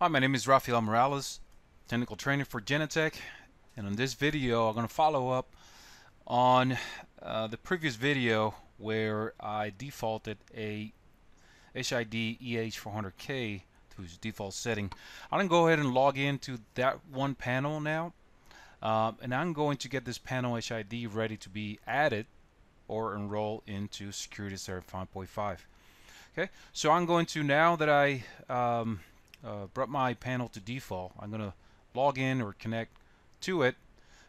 Hi, my name is Rafael Morales, technical trainer for Genetec, and on this video I'm going to follow up on uh, the previous video where I defaulted a HID EH400K to its default setting. I'm going to go ahead and log into that one panel now, um, and I'm going to get this panel HID ready to be added or enroll into Security Center 5.5. Okay, so I'm going to now that I um, uh, brought my panel to default. I'm going to log in or connect to it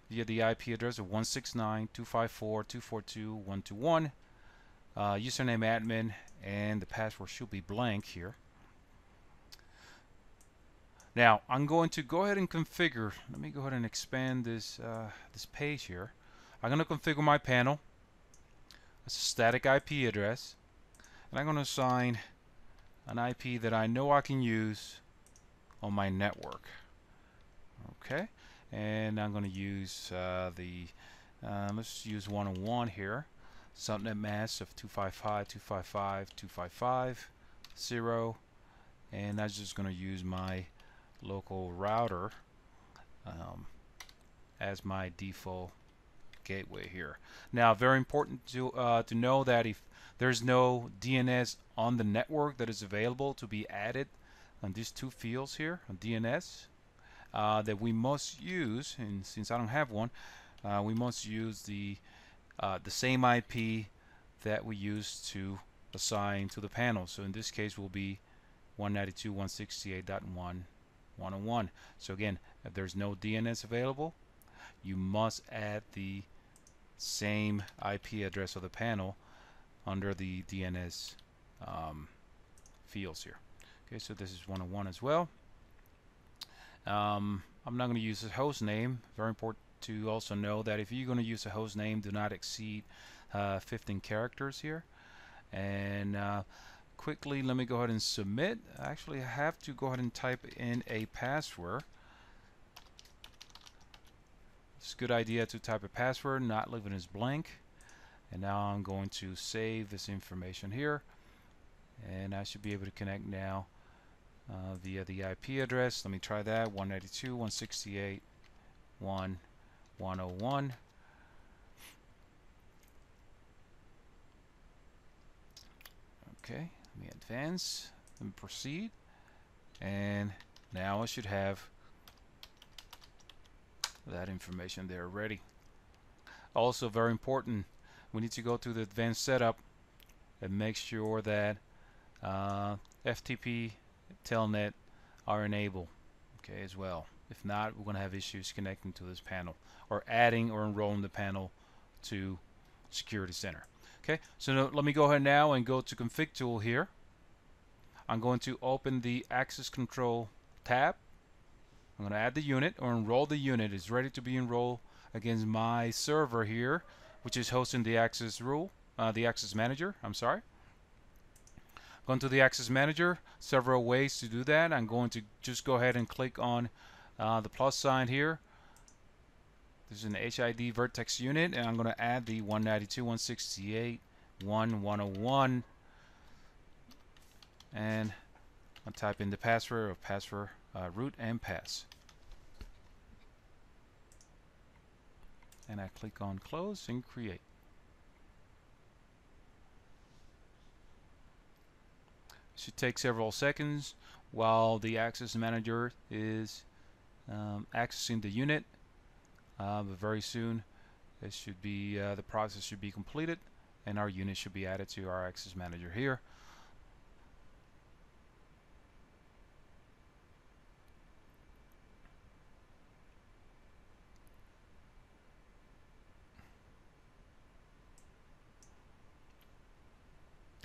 via the IP address of 169.254.242.121. Uh, username admin and the password should be blank here. Now I'm going to go ahead and configure. Let me go ahead and expand this uh, this page here. I'm going to configure my panel. It's a static IP address, and I'm going to assign an IP that I know I can use on my network. Okay, and I'm going to use uh, the, uh, let's use 101 here, subnet mask of 255.255.255.0, and I'm just going to use my local router um, as my default gateway here. Now, very important to uh, to know that if there's no DNS on the network that is available to be added on these two fields here on DNS uh, that we must use and since I don't have one uh, we must use the uh, the same IP that we use to assign to the panel. So in this case will be 192.168.1.101 so again if there's no DNS available you must add the same IP address of the panel under the DNS um, fields here. Okay, so this is 101 as well. Um, I'm not going to use a host name. Very important to also know that if you're going to use a host name, do not exceed uh, 15 characters here. And uh, quickly, let me go ahead and submit. Actually, I have to go ahead and type in a password. It's a good idea to type a password, not leaving it as blank. And now I'm going to save this information here and I should be able to connect now uh, via the IP address. Let me try that 192.168.1.101 Okay, let me advance. and proceed. And now I should have that information there ready. Also very important, we need to go to the advanced setup and make sure that uh, FTP, Telnet are enabled okay as well. If not we're going to have issues connecting to this panel or adding or enrolling the panel to security center okay? So now, let me go ahead now and go to config tool here. I'm going to open the access control tab. I'm going to add the unit or enroll the unit. Is ready to be enrolled against my server here which is hosting the access rule uh, the access manager I'm sorry Going to the Access Manager, several ways to do that. I'm going to just go ahead and click on uh, the plus sign here. This is an HID VertX unit, and I'm going to add the 192.168.1.101, and I'll type in the password of password uh, root and pass. And I click on close and create. It should take several seconds while the access manager is um, accessing the unit uh, but very soon it should be uh, the process should be completed and our unit should be added to our access manager here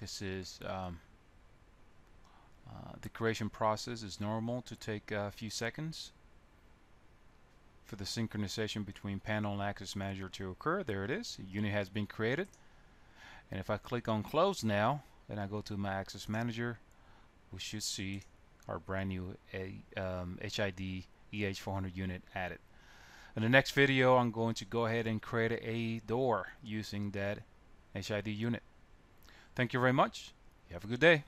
this is um, uh, the creation process is normal to take a few seconds for the synchronization between panel and access manager to occur. There it is. A unit has been created. And if I click on close now and I go to my access manager, we should see our brand new a, um, HID EH400 unit added. In the next video, I'm going to go ahead and create a door using that HID unit. Thank you very much. You have a good day.